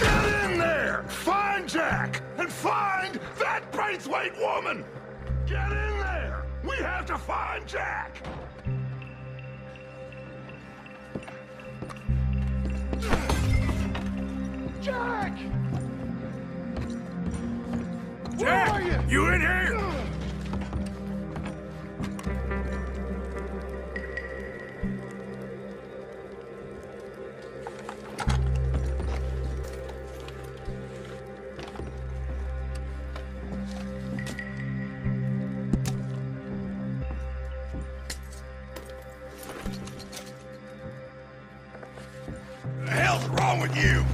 Get in there! Find Jack! And find that Braithwaite woman! Get in there! We have to find Jack! Jack! Where are you? You in here? The hell's wrong with you?